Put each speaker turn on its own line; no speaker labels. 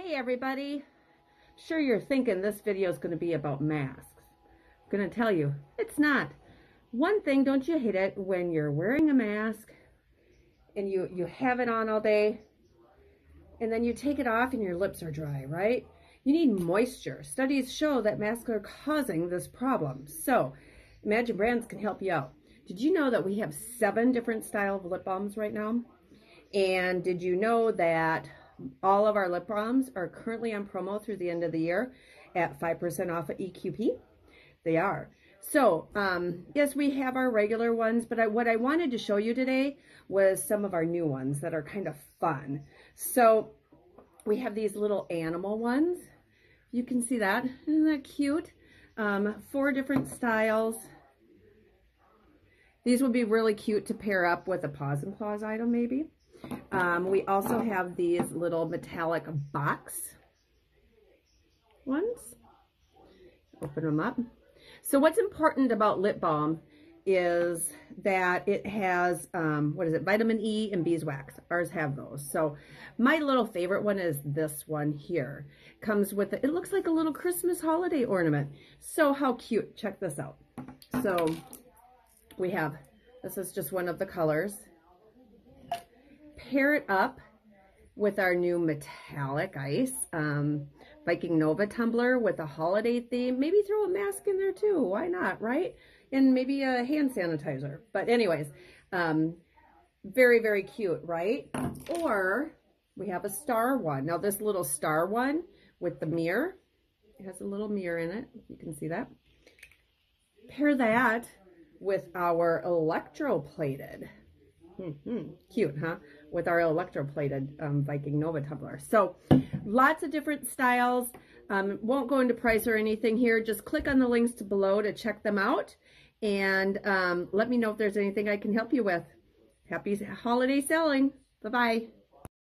Hey everybody. Sure you're thinking this video is going to be about masks. I'm going to tell you, it's not. One thing, don't you hate it when you're wearing a mask and you, you have it on all day and then you take it off and your lips are dry, right? You need moisture. Studies show that masks are causing this problem. So, IMAGEN Brands can help you out. Did you know that we have seven different style of lip balms right now? And did you know that all of our lip balms are currently on promo through the end of the year at 5% off at EQP. They are. So, um, yes, we have our regular ones, but I, what I wanted to show you today was some of our new ones that are kind of fun. So, we have these little animal ones. You can see that. Isn't that cute? Um, four different styles. These would be really cute to pair up with a Paws and Claws item, maybe. Um, we also have these little metallic box ones. Open them up. So what's important about lip balm is that it has, um, what is it, vitamin E and beeswax. Ours have those. So my little favorite one is this one here. Comes with, a, it looks like a little Christmas holiday ornament. So how cute. Check this out. So we have, this is just one of the colors pair it up with our new metallic ice um, Viking Nova tumbler with a holiday theme. Maybe throw a mask in there too. Why not, right? And maybe a hand sanitizer. But anyways, um, very, very cute, right? Or we have a star one. Now this little star one with the mirror, it has a little mirror in it. You can see that. Pair that with our electroplated. Mm -hmm. Cute, huh? With our electroplated um, Viking Nova tumbler. So lots of different styles. Um, won't go into price or anything here. Just click on the links to below to check them out. And um, let me know if there's anything I can help you with. Happy holiday selling. Bye-bye.